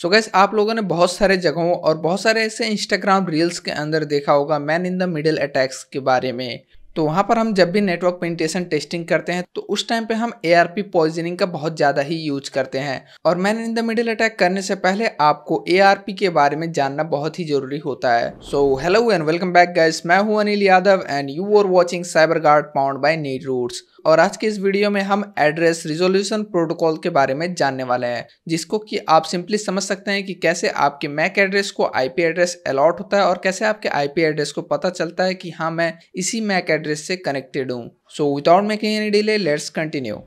सो so gas आप लोगों ने बहुत सारे जगहों और बहुत सारे ऐसे इंस्टाग्राम रील्स के अंदर देखा होगा man in the middle attacks के बारे में। तो वहाँ पर हम जब भी नेटवर्क पेंटेशन टेस्टिंग करते हैं तो उस टाइम पे हम ए आर पी पॉइजनिंग का बहुत ज़्यादा ही यूज़ करते हैं। और man in the middle attack करने से पहले आपको ए आर पी के बारे में जानना बहुत ही ज़रूरी होता है। So hello and welcome back guys मैं हूँ Anil Yadav and you are watching cyber guard pound by need roots और आज के इस वीडियो में हम एड्रेस रिजोल्यूशन प्रोटोकॉल के बारे में जानने वाले हैं, जिसको कि आप सिंपली समझ सकते हैं कि कैसे आपके मैक एड्रेस को आईपी एड्रेस अलॉट होता है और कैसे आपके आईपी एड्रेस को पता चलता है कि हाँ मैं इसी मैक एड्रेस से कनेक्टेड हूँ। So without making any delay let's continue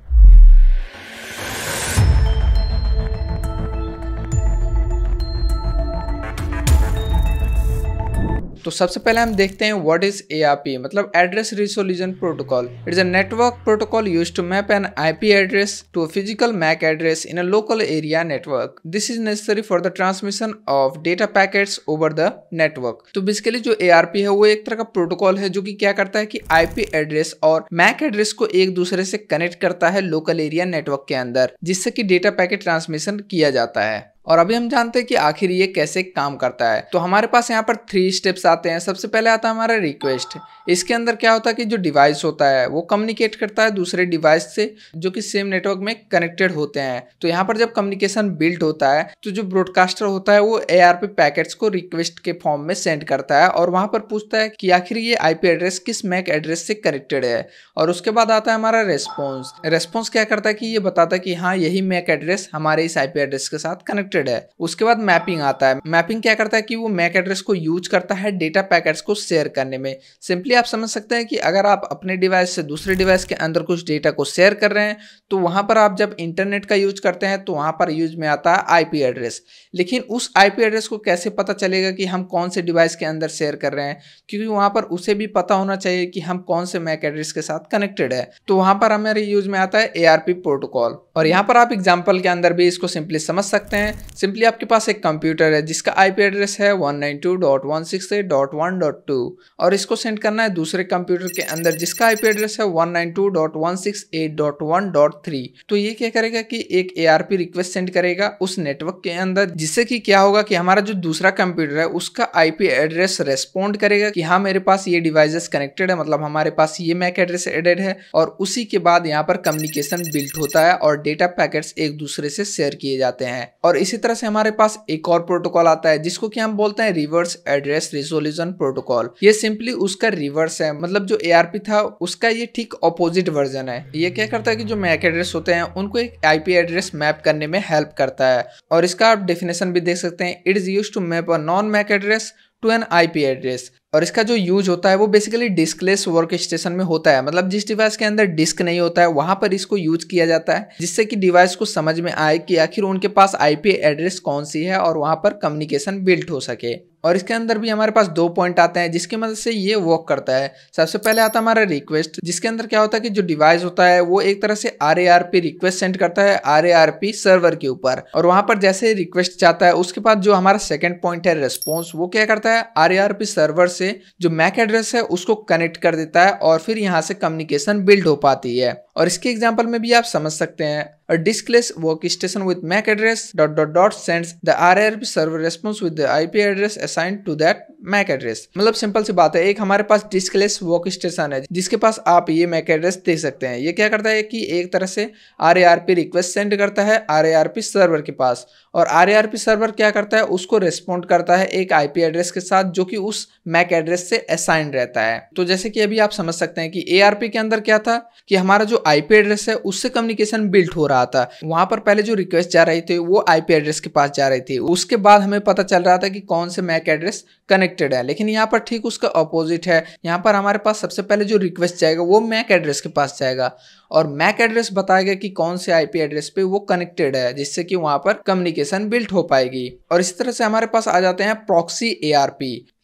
सबसे पहले हम देखते हैं व्हाट इज़ ए मतलब address resolution protocol it is a network protocol use to map an IP address to a physical MAC address in a local area network this is necessary for the transmission of data packets over the network तो basically जो ARP है, वो एक तरह का protocol है जो कि क्या करता है कि आईपी एड्रेस और मैक एड्रेस को एक दूसरे से कनेक्ट करता है लोकल एरिया नेटवर्क के अंदर, जिससे कि डेटा पैकेट ट्रांसमिशन किया जाता है। और अभी हम जानते हैं कि आखिर ये कैसे काम करता है। तो हमारे पास यहाँ पर थ्री स्टेप्स आते हैं। सबसे पहले आता है हमारा रिक्वेस्ट इसके अंदर क्या होता है कि जो डिवाइस होता है, वो कम्युनिकेट करता है दूसरे डिवाइस से, जो कि सेम नेटवर्क में कनेक्टेड होते हैं। तो यहाँ पर जब कम्युनिकेशन बिल्ड होता है तो जो ब्रॉडकास्टर होता है, वो ए पी पैकेट्स को रिक्वेस्ट के फॉर्म में सेंड करता है और वहाँ पर पूछता है कि आखिर ये आईपी एड्रेस किस मैक एड्रेस से कनेक्टेड है। और उसके बाद आता है हमारा रेस्पॉन्स रेस्पॉन्स क्या करता है कि ये बताता है कि हाँ यही मैक एड्रेस हमारे इस आईपी एड्रेस के साथ कनेक्टेड कनेक्टेड है, उसके बाद मैपिंग आता है। मैपिंग क्या करता है कि वो मैक एड्रेस को यूज़ करता है डेटा पैकेट्स को शेयर करने में। सिंपली आप समझ सकते हैं कि अगर आप अपने डिवाइस से दूसरे डिवाइस के अंदर कुछ डेटा को शेयर कर रहे हैं तो वहाँ पर आप जब इंटरनेट का यूज़ करते हैं तो वहाँ पर यूज़ में आता है आईपी एड्रेस लेकिन उस आईपी एड्रेस को कैसे पता चलेगा कि हम कौन से डिवाइस के अंदर शेयर कर रहे हैं? क्योंकि वहाँ पर उसे भी पता होना चाहिए कि हम कौन से मैक एड्रेस के साथ कनेक्टेड है। तो वहाँ पर हमारे यूज़ में आता है एआरपी प्रोटोकॉल और यहाँ पर आप एग्ज़ाम्पल के अंदर भी इसको सिंपली समझ सकते हैं। सिंपली आपके पास एक कंप्यूटर है, जिसका आईपी एड्रेस है 192.168.1.2 और इसको सेंड करना है दूसरे कंप्यूटर के अंदर, जिसका आईपी एड्रेस है 192.168.1.3 तो ये क्या करेगा कि एक एआरपी रिक्वेस्ट सेंड करेगा उस नेटवर्क के अंदर, जिससे कि क्या होगा कि हमारा जो दूसरा कंप्यूटर है, उसका आईपी एड्रेस रेस्पॉन्ड करेगा कि हाँ मेरे पास ये डिवाइसेस कनेक्टेड है मतलब हमारे पास ये मैक एड्रेस एडेड है और उसी के बाद यहाँ पर कम्युनिकेशन बिल्ट होता है और डेटा पैकेट्स एक दूसरे से शेयर किए जाते हैं। और इसी तरह से हमारे पास एक और प्रोटोकॉल आता है, जिसको कि हम बोलते हैं रिवर्स एड्रेस रिजोल्यूशन प्रोटोकॉल। ये सिंपली उसका रिवर्स है मतलब जो एआरपी था, उसका ये ठीक ऑपोजिट वर्जन है। ये क्या करता है कि जो मैक एड्रेस होते हैं, उनको एक आईपी एड्रेस मैप करने में हेल्प करता है। और इसका आप डेफिनेशन भी देख सकते हैं it is use to map a known MAC address to an IP address और इसका जो यूज़ होता है, वो बेसिकली डिस्कलेस वर्क स्टेशन में होता है। मतलब जिस डिवाइस के अंदर डिस्क नहीं होता है, वहाँ पर इसको यूज़ किया जाता है, जिससे कि डिवाइस को समझ में आए कि आखिर उनके पास आईपी एड्रेस कौन सी है और वहाँ पर कम्युनिकेशन बिल्ट हो सके। और इसके अंदर भी हमारे पास दो पॉइंट आते हैं, जिसकी मदद से ये वर्क करता है। सबसे पहले आता है हमारा रिक्वेस्ट जिसके अंदर क्या होता है कि जो डिवाइस होता है, वो एक तरह से R A R P request send करता है R A R P server के ऊपर। और वहाँ पर जैसे रिक्वेस्ट जाता है, उसके बाद जो हमारा सेकेंड पॉइंट है रेस्पॉन्स वो क्या करता है? R A R P server से जो मैक एड्रेस है, उसको कनेक्ट कर देता है और फिर यहाँ से कम्युनिकेशन बिल्ड हो पाती है। और इसके एग्ज़ाम्पल में भी आप समझ सकते हैं। A diskless workstation with MAC address dot dot dot sends the RARP server response with the IP address assigned to that MAC address. मतलब सिंपल सी बात है, एक हमारे पास डिस्कलेस वर्क स्टेशन है, जिसके पास आप ये मैक एड्रेस दे सकते हैं। ये क्या करता है कि एक तरह से आरएआरपी रिक्वेस्ट सेंड करता है आरएआरपी सर्वर के पास। और आरएआरपी सर्वर क्या करता है, उसको रेस्पॉन्ड करता है एक आईपी एड्रेस के साथ, जो कि उस मैक एड्रेस से असाइन रहता है। तो जैसे कि अभी आप समझ सकते हैं कि ए के अंदर क्या था, कि हमारा जो आईपी एड्रेस है, उससे कम्युनिकेशन बिल्ट हो रहा था। वहाँ पर पहले जो रिक्वेस्ट जा रही थी, वो आईपी एड्रेस के पास जा रही थी। उसके बाद हमें पता चल रहा था कि कौन से मैक एड्रेस कनेक्टेड है। लेकिन यहाँ पर ठीक उसका अपोजिट है। यहाँ पर हमारे पास सबसे पहले जो रिक्वेस्ट जाएगा, वो मैक एड्रेस के पास जाएगा। और मैक एड्रेस बताएगा कि कौन से आईपी एड्रेस पे वो कनेक्टेड है, जिससे कि वहाँ पर कम्युनिकेशन बिल्ट हो पाएगी। और इसी तरह से हमारे पास आ जाते हैं प्रॉक्सी ए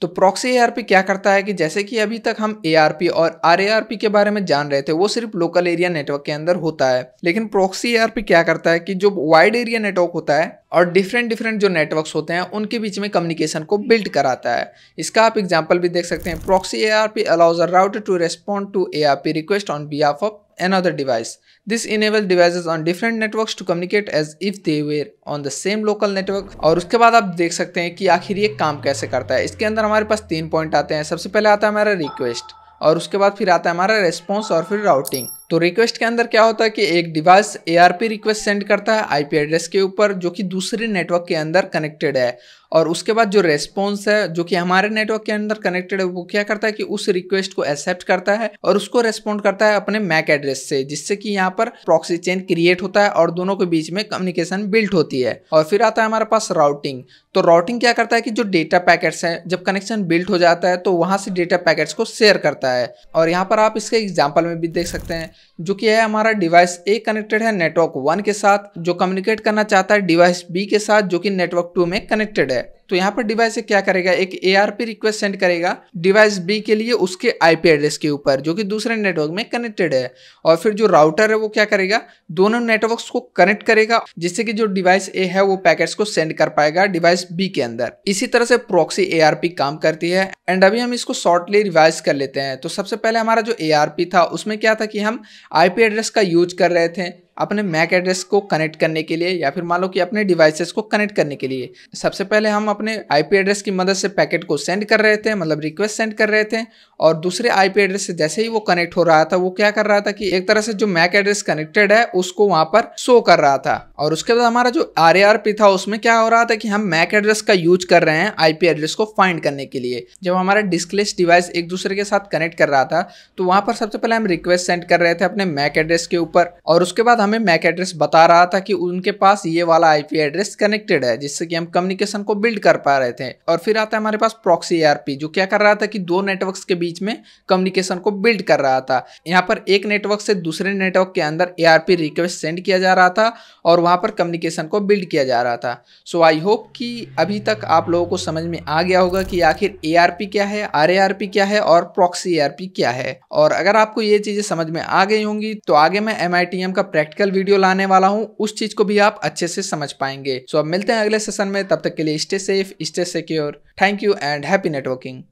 तो प्रॉक्सी एआरपी क्या करता है कि जैसे कि अभी तक हम एआरपी और आरएआरपी के बारे में जान रहे थे, वो सिर्फ़ लोकल एरिया नेटवर्क के अंदर होता है। लेकिन प्रॉक्सी एआरपी क्या करता है कि जो वाइड एरिया नेटवर्क होता है और डिफरेंट डिफरेंट जो नेटवर्क्स होते हैं, उनके बीच में कम्युनिकेशन को बिल्ड कराता है। इसका आप एग्ज़ाम्पल भी देख सकते हैं। Proxy ARP allows a router to respond to ARP request on behalf of another device. This enables devices on different networks to communicate as if they were on the same local network. और उसके बाद आप देख सकते हैं कि आखिर ये काम कैसे करता है। इसके अंदर हमारे पास तीन पॉइंट आते हैं। सबसे पहले आता है हमारा रिक्वेस्ट और उसके बाद फिर आता है हमारा रेस्पॉन्स और फिर राउटिंग तो रिक्वेस्ट के अंदर क्या होता है कि एक डिवाइस एआरपी रिक्वेस्ट सेंड करता है आईपी एड्रेस के ऊपर, जो कि दूसरे नेटवर्क के अंदर कनेक्टेड है। और उसके बाद जो रेस्पॉन्स है, जो कि हमारे नेटवर्क के अंदर कनेक्टेड है, वो क्या करता है कि उस रिक्वेस्ट को एक्सेप्ट करता है और उसको रेस्पॉन्ड करता है अपने मैक एड्रेस से, जिससे कि यहाँ पर प्रॉक्सी चेन क्रिएट होता है और दोनों के बीच में कम्युनिकेशन बिल्ट होती है। और फिर आता है हमारे पास राउटिंग तो राउटिंग क्या करता है कि जो डेटा पैकेट्स हैं, जब कनेक्शन बिल्ट हो जाता है तो वहाँ से डेटा पैकेट्स को शेयर करता है। और यहाँ पर आप इसके एग्ज़ाम्पल में भी देख सकते हैं, जो कि है हमारा डिवाइस ए कनेक्टेड है नेटवर्क वन के साथ, जो कम्युनिकेट करना चाहता है डिवाइस बी के साथ, जो कि नेटवर्क टू में कनेक्टेड है। kayak तो यहाँ पर डिवाइस क्या करेगा? एक एआरपी रिक्वेस्ट सेंड करेगा डिवाइस बी के लिए उसके आईपी एड्रेस के ऊपर, जो कि दूसरे नेटवर्क में कनेक्टेड है। और फिर जो राउटर है वो क्या करेगा? दोनों नेटवर्क्स को कनेक्ट करेगा, जिससे कि जो डिवाइस ए है वो पैकेट्स को सेंड कर पाएगा डिवाइस बी के अंदर। इसी तरह से प्रोक्सी ए काम करती है। एंड अभी हम इसको शॉर्टली रिवाइज कर लेते हैं। तो सबसे पहले हमारा जो एआरपी था, उसमें क्या था कि हम आईपी एड्रेस का यूज़ कर रहे थे अपने मैक एड्रेस को कनेक्ट करने के लिए, या फिर मान लो कि अपने डिवाइसेस को कनेक्ट करने के लिए। सबसे पहले हम अपने आईपी एड्रेस की मदद से पैकेट को सेंड कर रहे थे मतलब रिक्वेस्ट सेंड कर रहे थे और दूसरे आईपी एड्रेस से जैसे ही वो कनेक्ट हो रहा था, वो क्या कर रहा था कि एक तरह से जो मैक एड्रेस कनेक्टेड है, उसको वहाँ पर शो कर रहा था। और उसके बाद हमारा जो आरएआरपी था, उसमें क्या हो रहा था कि हम मैक एड्रेस का यूज़ कर रहे हैं आईपी एड्रेस को फाइंड करने के लिए। जब हमारा डिस्कलेस डिवाइस एक दूसरे के साथ कनेक्ट कर रहा था तो वहाँ पर सबसे पहले हम रिक्वेस्ट सेंड कर रहे थे अपने मैक एड्रेस के ऊपर और उसके बाद हमें मैक एड्रेस बता रहा था कि उनके पास ये वाला आईपी एड्रेस कनेक्टेड है, जिससे कि हम कम्युनिकेशन को बिल्ड कर पा रहे थे। और फिर आता है हमारे पास प्रॉक्सी एआरपी जो क्या कर रहा था कि दो नेटवर्क्स के बीच में कम्युनिकेशन को बिल्ड कर रहा था। यहाँ पर एक नेटवर्क से दूसरे नेटवर्क के अंदर एआरपी रिक्वेस्ट सेंड किया जा रहा था और वहाँ पर कम्युनिकेशन को बिल्ड किया जा रहा था। सो आई होप कि अभी तक आप लोगों को समझ में आ गया होगा कि आखिर ए क्या है आर क्या है और प्रॉक्सी ए क्या है। और अगर आपको ये चीज़ें समझ में आ गई होंगी तो आगे मैं एम का प्रैक्टिकल वीडियो लाने वाला हूँ। उस चीज़ को भी आप अच्छे से समझ पाएँगे। सो अब मिलते हैं अगले सेशन में। तब तक के लिए stay safe, stay secure. Thank you and happy networking.